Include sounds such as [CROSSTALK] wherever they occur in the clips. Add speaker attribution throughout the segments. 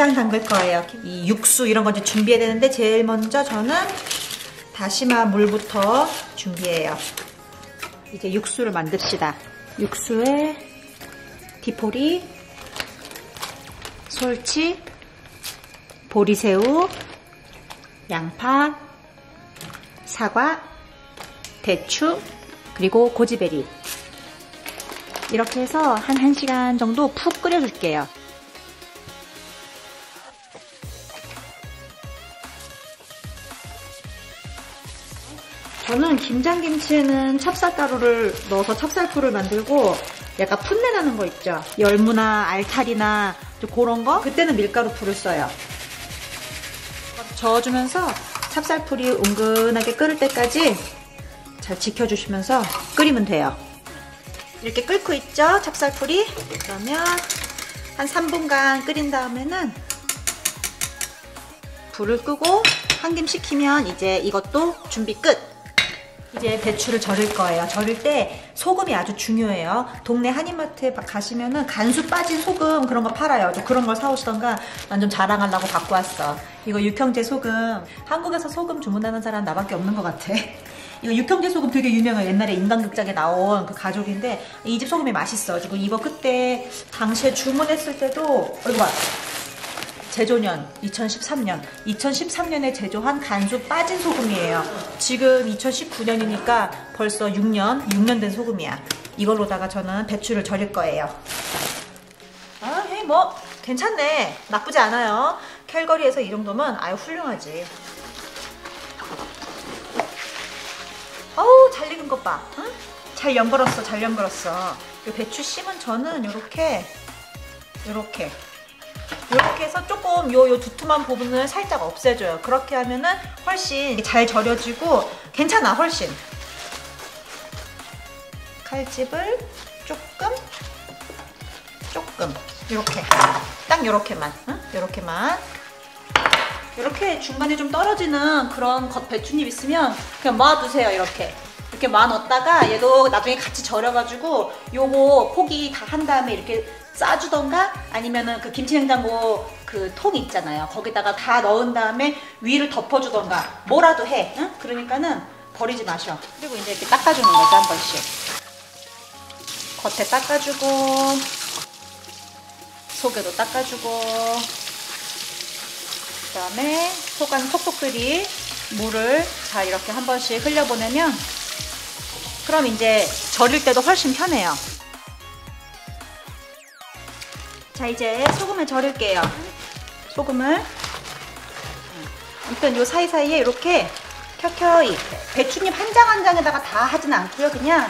Speaker 1: 김장 담글 거예요. 이 육수 이런 거 이제 준비해야 되는데 제일 먼저 저는 다시마 물부터 준비해요. 이제 육수를 만듭시다. 육수에 디포리, 솔치, 보리새우, 양파, 사과, 대추, 그리고 고지베리. 이렇게 해서 한 1시간 정도 푹 끓여줄게요. 저는 김장김치에는 찹쌀가루를 넣어서 찹쌀풀을 만들고 약간 풋내 나는 거 있죠. 열무나 알타리나 좀 그런 거 그때는 밀가루 풀을 써요. 저어주면서 찹쌀풀이 은근하게 끓을 때까지 잘 지켜주시면서 끓이면 돼요. 이렇게 끓고 있죠? 찹쌀풀이. 그러면 한 3분간 끓인 다음에는 불을 끄고 한 김 식히면 이제 이것도 준비 끝! 이제 배추를 절일 거예요. 절일 때 소금이 아주 중요해요. 동네 한인마트에 가시면은 간수 빠진 소금 그런 거 팔아요. 저 그런 걸 사오시던가 난 좀 자랑하려고 갖고 왔어. 이거 육형제 소금. 한국에서 소금 주문하는 사람 나밖에 없는 것 같아. [LAUGHS] 이거 육형제 소금 되게 유명해요. 옛날에 인간극장에 나온 그 가족인데 이 집 소금이 맛있어. 지금 이거 그때 당시에 주문했을 때도 이거 봐. 제조년 2013년. 2013년에 제조한 간수 빠진 소금이에요. 지금 2019년이니까 벌써 6년 6년 된 소금이야. 이걸로다가 저는 배추를 절일 거예요. 아, 헤이 뭐 괜찮네. 나쁘지 않아요. 캘거리에서 이 정도면 아유 훌륭하지. 어우 잘 익은 것봐. 응? 잘 연걸었어 잘 연걸었어. 배추 씨은 저는 이렇게 이렇게 이렇게 해서 조금 요, 요 두툼한 부분을 살짝 없애줘요. 그렇게 하면은 훨씬 잘 절여지고 괜찮아, 훨씬. 칼집을 조금, 조금, 이렇게. 딱 요렇게만, 응? 요렇게만. 이렇게 중간에 좀 떨어지는 그런 겉 배추잎 있으면 그냥 모아두세요, 이렇게. 이렇게 모아놓다가 얘도 나중에 같이 절여가지고 요거 포기 다 한 다음에 이렇게 싸주던가 아니면은 그 김치냉장고 그 통 있잖아요. 거기다가 다 넣은 다음에 위를 덮어주던가 뭐라도 해. 응? 그러니까는 버리지 마셔. 그리고 이제 이렇게 닦아주는 거죠 한 번씩. 겉에 닦아주고 속에도 닦아주고 그 다음에 속안 톡톡 끓이 물을 자 이렇게 한 번씩 흘려보내면 그럼 이제 절일 때도 훨씬 편해요. 자 이제 소금을 절일게요. 소금을 일단 요 사이사이에 이렇게 켜켜이 배추잎 한 장 한 장에다가 다 하진 않고요. 그냥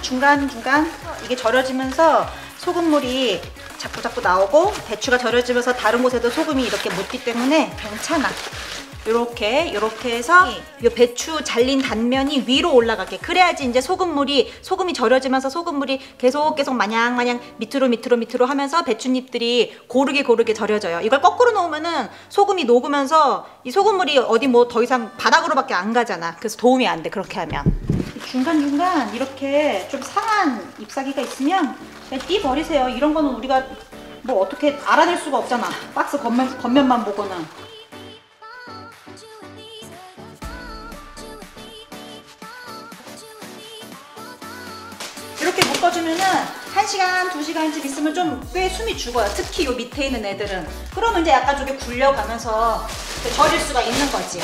Speaker 1: 중간중간 이게 절여지면서 소금물이 자꾸 자꾸 나오고 배추가 절여지면서 다른 곳에도 소금이 이렇게 묻기 때문에 괜찮아. 요렇게 요렇게 해서 요 배추 잘린 단면이 위로 올라가게. 그래야지 이제 소금물이 소금이 절여지면서 소금물이 계속 계속 마냥 마냥 밑으로 밑으로 밑으로 하면서 배추잎들이 고르게 고르게 절여져요. 이걸 거꾸로 놓으면은 소금이 녹으면서 이 소금물이 어디 뭐 더 이상 바닥으로밖에 안 가잖아. 그래서 도움이 안 돼 그렇게 하면. 중간중간 이렇게 좀 상한 잎사귀가 있으면 그냥 띠 버리세요. 이런 거는 우리가 뭐 어떻게 알아낼 수가 없잖아. 박스 겉면, 겉면만 보고는 1시간, 2시간쯤 있으면 좀 꽤 숨이 죽어요. 특히 요 밑에 있는 애들은. 그러면 이제 약간 저게 굴려가면서 절일 수가 있는 거지.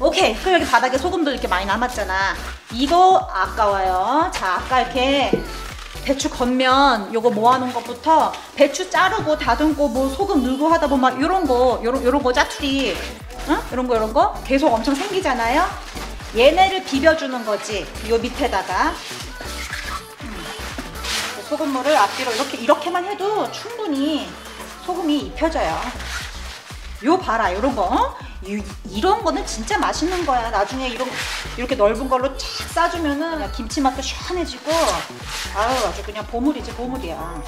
Speaker 1: 오케이. 그럼 여기 바닥에 소금도 이렇게 많이 남았잖아. 이거 아까워요. 자, 아까 이렇게 배추 겉면 요거 모아놓은 것부터 배추 자르고 다듬고 뭐 소금 넣고 하다 보면 요런 거, 요런, 요런 거 짜투리, 응? 요런 거, 요런 거 계속 엄청 생기잖아요. 얘네를 비벼주는 거지. 요 밑에다가. 소금물을 앞뒤로 이렇게 이렇게만 해도 충분히 소금이 입혀져요. 요 봐라 요런 거 어? 이, 이런 거는 진짜 맛있는 거야. 나중에 이런 이렇게 넓은 걸로 쫙 싸주면은 김치 맛도 시원해지고 아유 아주 그냥 보물이지 보물이야.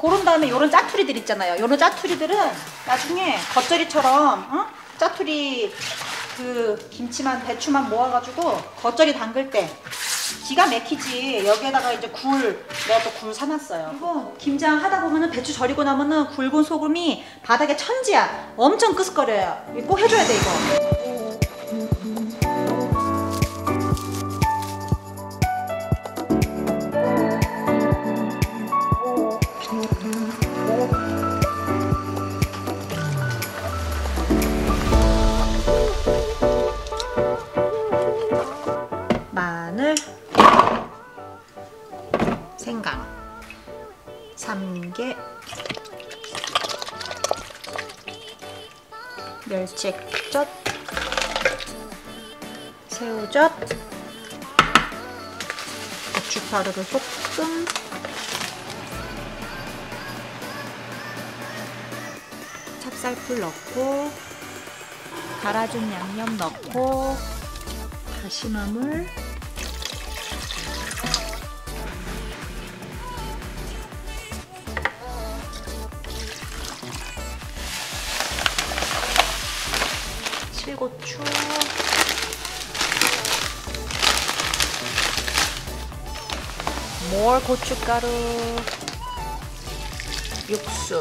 Speaker 1: 그런 다음에 요런 짜투리들 있잖아요. 요런 짜투리들은 나중에 겉절이처럼 어? 짜투리 그 김치만 배추만 모아가지고 겉절이 담글 때 기가 막히지. 여기에다가 이제 굴, 내가 또 굴 사놨어요. 그리고 김장 하다 보면은 배추 절이고 나면은 굵은 소금이 바닥에 천지야. 엄청 끄스거려요. 이거 꼭 해줘야 돼, 이거. 삼계, 멸치액젓, 새우젓, 고춧가루를 조금, 찹쌀풀 넣고, 갈아준 양념 넣고, 다시마물, 고추. more 고춧가루? 육수.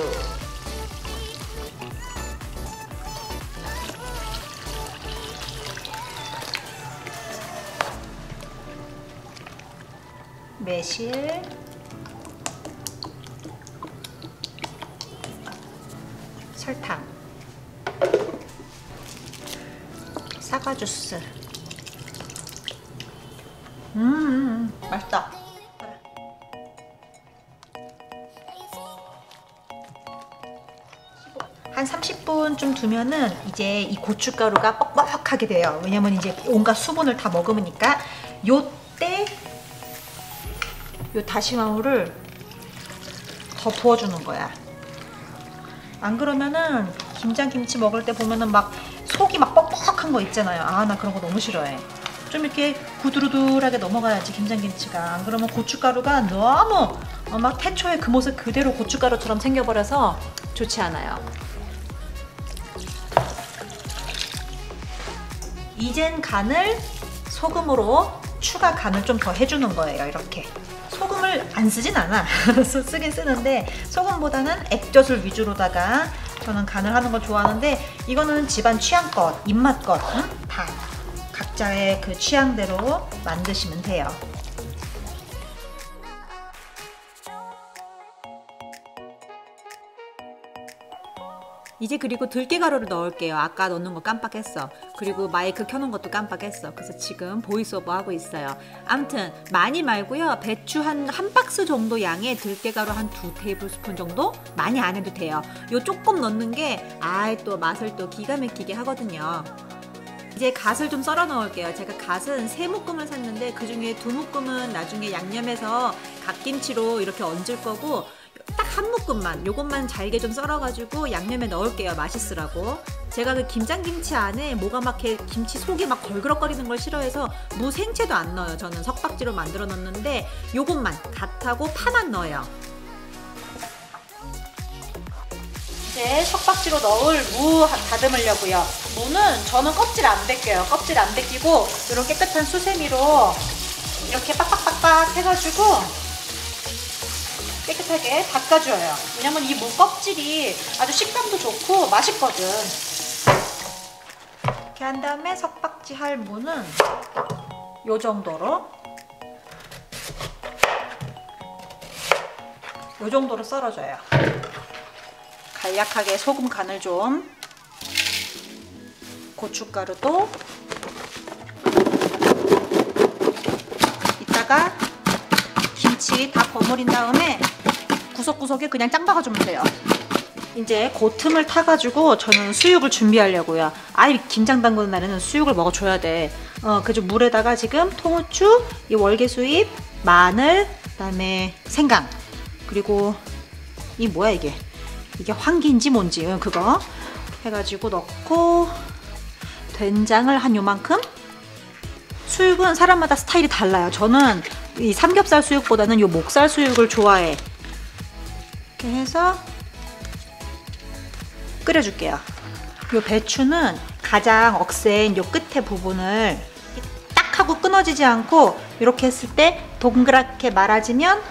Speaker 1: 매실. 설탕 사과 주스. 음, 맛있다. 한 30분쯤 두면은 이제 이 고춧가루가 뻑뻑하게 돼요. 왜냐면 이제 온갖 수분을 다 먹으니까 요때 요 다시마물을 더 부어주는 거야. 안 그러면은 김장김치 먹을 때 보면은 막 속이 막 뻑뻑한 거 있잖아요. 아, 나 그런 거 너무 싫어해. 좀 이렇게 구두루두하게 넘어가야지 김장김치가. 안 그러면 고춧가루가 너무 어, 막 태초의 그 모습 그대로 고춧가루처럼 생겨버려서 좋지 않아요. 이젠 간을 소금으로 추가 간을 좀 더 해주는 거예요. 이렇게. 소금을 안 쓰진 않아. [LAUGHS] 쓰긴 쓰는데 소금보다는 액젓을 위주로다가 저는 간을 하는 걸 좋아하는데 이거는 집안 취향껏, 입맛껏 응? 다 각자의 그 취향대로 만드시면 돼요. 이제 그리고 들깨 가루를 넣을게요. 아까 넣는 거 깜빡했어. 그리고 마이크 켜놓은 것도 깜빡했어. 그래서 지금 보이스오버 하고 있어요. 암튼 많이 말고요. 배추 한, 한 박스 정도 양의 들깨 가루 한 두 테이블 스푼 정도? 많이 안 해도 돼요. 요 조금 넣는 게 아이 또 맛을 또 기가 막히게 하거든요. 이제 갓을 좀 썰어 넣을게요. 제가 갓은 세 묶음을 샀는데 그 중에 두 묶음은 나중에 양념해서 갓김치로 이렇게 얹을 거고 딱 한 묶음만 요것만 잘게 좀 썰어가지고 양념에 넣을게요 맛있으라고. 제가 그 김장김치 안에 뭐가 막 이렇게 김치 속이 막 걸그럭거리는 걸 싫어해서 무 생채도 안 넣어요. 저는 석박지로 만들어 넣는데 요것만 갓하고 파만 넣어요. 이제 석박지로 넣을 무 다듬으려고요. 무는 저는 껍질 안 벗겨요. 껍질 안 벗기고 이런 깨끗한 수세미로 이렇게 빡빡빡빡 해가지고 깨끗하게 닦아줘요. 왜냐면 이 무 껍질이 아주 식감도 좋고 맛있거든. 이렇게 한 다음에 석박지 할 무는 요 정도로 요 정도로 썰어줘요. 간략하게 소금 간을 좀 고춧가루도 이따가 김치 다 버무린 다음에 구석구석에 그냥 짱 박아주면 돼요. 이제 그 틈을 타가지고 저는 수육을 준비하려고요. 아이 김장 담그는 날에는 수육을 먹어줘야 돼. 어, 그죠 물에다가 지금 통후추, 이 월계수잎, 마늘, 그다음에 생강, 그리고 이 뭐야 이게? 이게 황기인지 뭔지 응, 그거 해가지고 넣고 된장을 한 요만큼. 수육은 사람마다 스타일이 달라요. 저는 이 삼겹살 수육보다는 요 목살 수육을 좋아해. 이렇게 해서 끓여줄게요. 요 배추는 가장 억센 요 끝에 부분을 딱 하고 끊어지지 않고 이렇게 했을 때 동그랗게 말아지면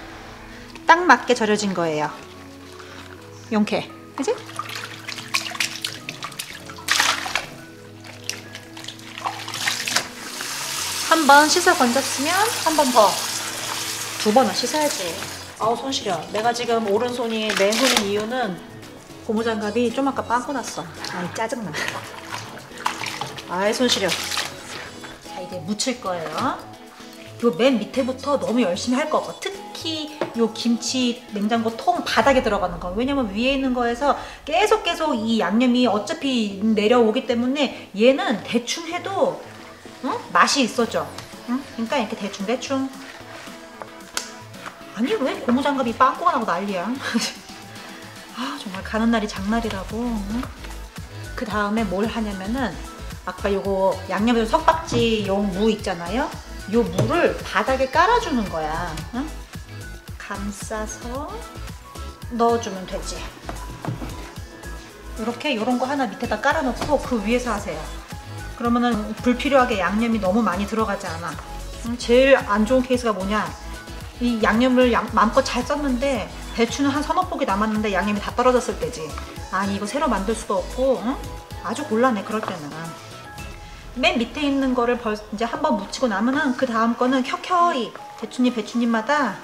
Speaker 1: 딱 맞게 절여진 거예요. 용케, 그지? 한 번 씻어 건졌으면 한 번 더. 두 번은 씻어야지. 아우 손 시려. 내가 지금 오른손이 맨손인 이유는 고무장갑이 좀 아까 빵꾸 났어. 아이 짜증나. 아이 손 시려. 자 이제 묻힐 거예요. 요 맨 밑에부터 너무 열심히 할 거고 특히 요 김치 냉장고 통 바닥에 들어가는 거 왜냐면 위에 있는 거에서 계속 계속 이 양념이 어차피 내려오기 때문에 얘는 대충 해도 응? 맛이 있어져 응? 그러니까 이렇게 대충 대충 아니 왜 고무장갑이 빵꾸가 나고 난리야? [LAUGHS] 아 정말 가는 날이 장날이라고. 응? 그 다음에 뭘 하냐면은 아까 요거 양념에서 석박지 용 무 있잖아요. 요 무를 바닥에 깔아주는 거야. 응? 감싸서 넣어주면 되지. 이렇게 요런 거 하나 밑에다 깔아놓고 그 위에서 하세요. 그러면은 불필요하게 양념이 너무 많이 들어가지 않아. 응? 제일 안 좋은 케이스가 뭐냐 이 양념을 양, 마음껏 잘 썼는데 배추는 한 서너 폭이 남았는데 양념이 다 떨어졌을 때지. 아니 이거 새로 만들 수도 없고 응? 아주 곤란해 그럴 때는. 맨 밑에 있는 거를 벌, 이제 한번 묻히고 나면은 그 다음 거는 켜켜이 배추잎 배추잎마다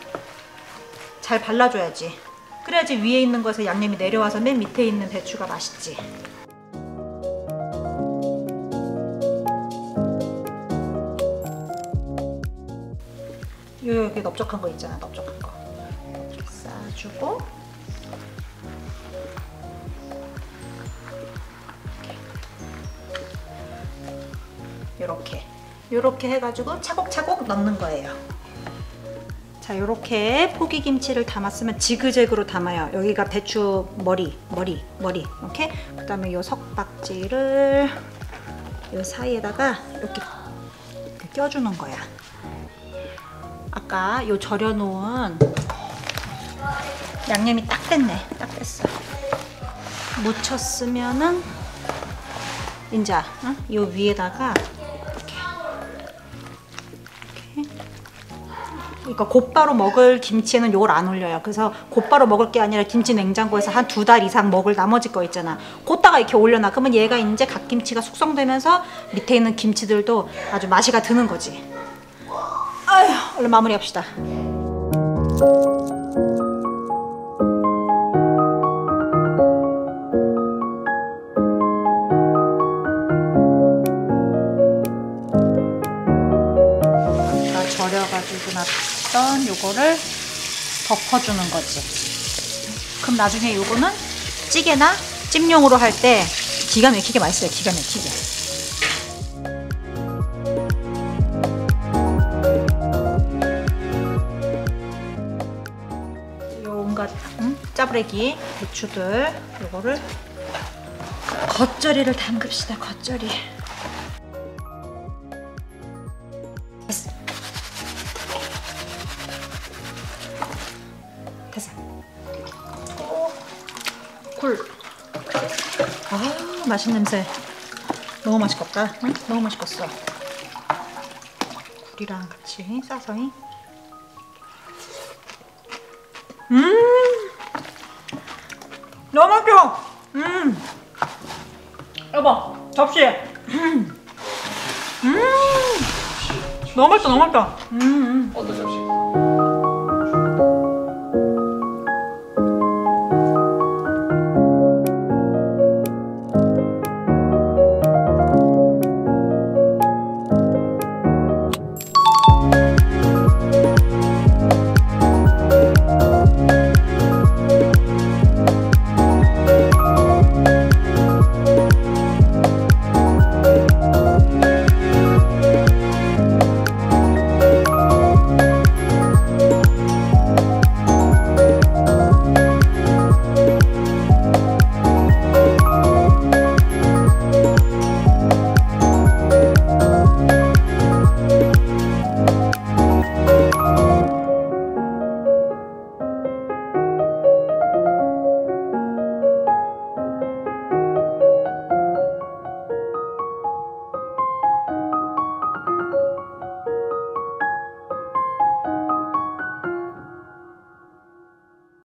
Speaker 1: 잘 발라줘야지. 그래야지 위에 있는 거에서 양념이 내려와서 맨 밑에 있는 배추가 맛있지 요 여기 넓적한 거 있잖아 넓적한 거. 이렇게 싸주고. 요렇게. 요렇게 해가지고 차곡차곡 넣는 거예요. 자 요렇게 포기김치를 담았으면 지그재그로 담아요. 여기가 배추 머리 머리 머리. 이렇게 그 다음에 요 석박지를 요 사이에다가 이렇게, 이렇게 껴주는 거야 아까 요 절여놓은 양념이 딱 됐네 딱 됐어 묻혔으면은 인자 어? 요 위에다가 그러니까 곧바로 먹을 김치에는 요걸 안 올려요. 그래서 곧바로 먹을 게 아니라 김치 냉장고에서 한 두 달 이상 먹을 나머지 거 있잖아. 곧다가 이렇게 올려놔. 그러면 얘가 이제 갓김치가 숙성되면서 밑에 있는 김치들도 아주 맛이가 드는 거지. 얼른 마무리합시다. 아까 절여가지고 놨던 요거를 덮어주는 거지. 그럼 나중에 요거는 찌개나 찜용으로 할 때 기가 막히게 맛있어요. 기가 막히게. 짜부레기 배추들 요거를 겉절이를 담급시다. 겉절이. 됐어. 됐어. 오, 굴. 아, 맛있는 냄새. 너무 맛있겠다. 응? 너무 맛있겠어. 굴이랑 같이 싸서. 음! 너무 맛있어! 음! 여보, 접시! 음! 음! 너무 맛있다, 너무 맛있다. 음, 음.
Speaker 2: 어떤 접시?